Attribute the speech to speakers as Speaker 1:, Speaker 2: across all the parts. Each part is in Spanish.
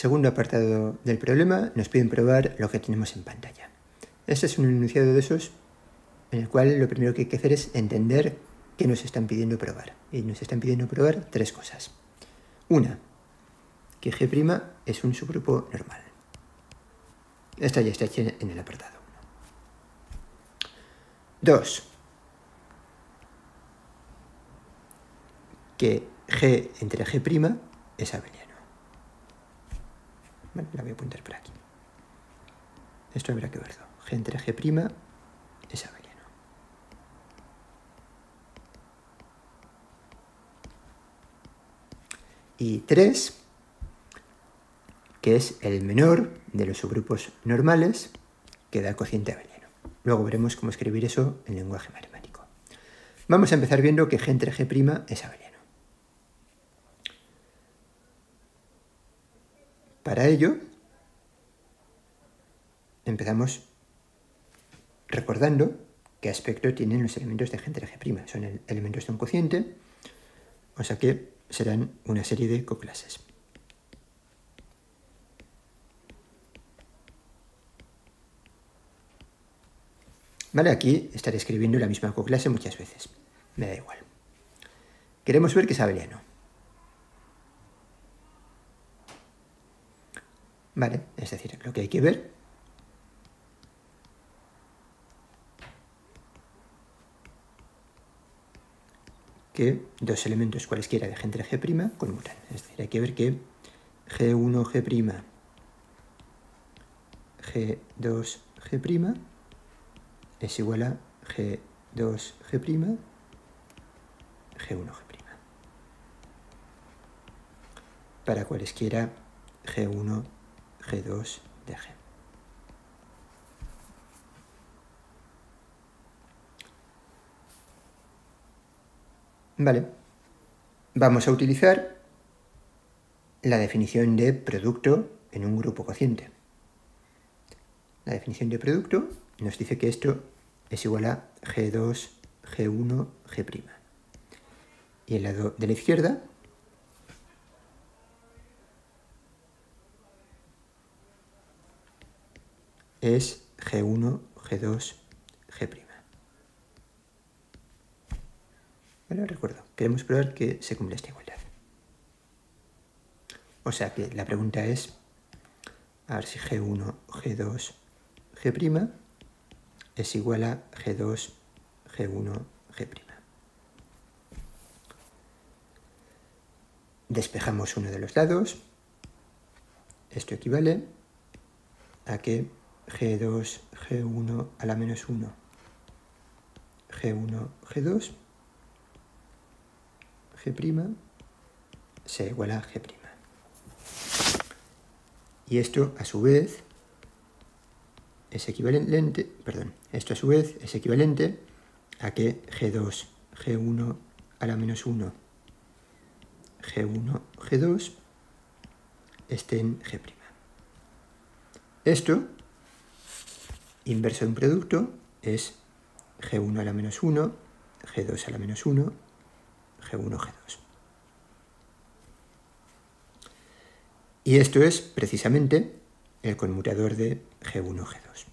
Speaker 1: segundo apartado del problema nos piden probar lo que tenemos en pantalla. Este es un enunciado de esos en el cual lo primero que hay que hacer es entender qué nos están pidiendo probar. Y nos están pidiendo probar tres cosas. Una, que G' es un subgrupo normal. Esta ya está hecha en el apartado 1. Dos, que G entre G' es abeliano. La voy a apuntar por aquí. Esto habrá que verlo. G entre G' es abeliano. Y 3, que es el menor de los subgrupos normales que da cociente abeliano. Luego veremos cómo escribir eso en lenguaje matemático. Vamos a empezar viendo que G entre G' es abeliano. Para ello, empezamos recordando qué aspecto tienen los elementos de G entre G'. Son elementos de un cociente, o sea que serán una serie de coclases. Vale, aquí estaré escribiendo la misma coclase muchas veces. Me da igual. Queremos ver que es abeliano. ¿Vale? Es decir, lo que hay que ver que dos elementos cualesquiera de G entre G' conmutan. Es decir, hay que ver que G1G', G2G' es igual a G2G', G1G'. Para cualesquiera G1 G2 de G. Vale, vamos a utilizar la definición de producto en un grupo cociente. La definición de producto nos dice que esto es igual a G2, G1, G'. Y el lado de la izquierda es G1, G2, G'. Bueno, recuerdo, queremos probar que se cumple esta igualdad. O sea que la pregunta es, a ver si G1, G2, G' es igual a G2, G1, G'. Despejamos uno de los lados. Esto equivale a que G2, G1 a la menos 1, G1, G2, G' se iguala a G'. Y esto a su vez es equivalente, perdón, esto a su vez es equivalente a que G2, G1 a la menos 1, G1, G2 estén G'. Esto inverso de un producto es G1 a la menos 1, G2 a la menos 1, G1, G2. Y esto es precisamente el conmutador de G1, G2.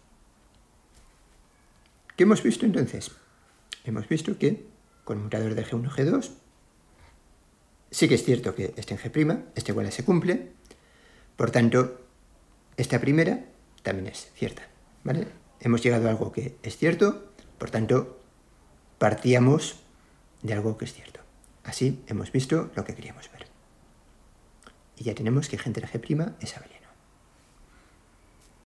Speaker 1: ¿Qué hemos visto entonces? Hemos visto que conmutador de G1, G2 sí que es cierto que este en G', este igual se cumple, por tanto, esta primera también es cierta. Hemos llegado a algo que es cierto, por tanto, partíamos de algo que es cierto. Así hemos visto lo que queríamos ver. Y ya tenemos que G entre G' es abeliano.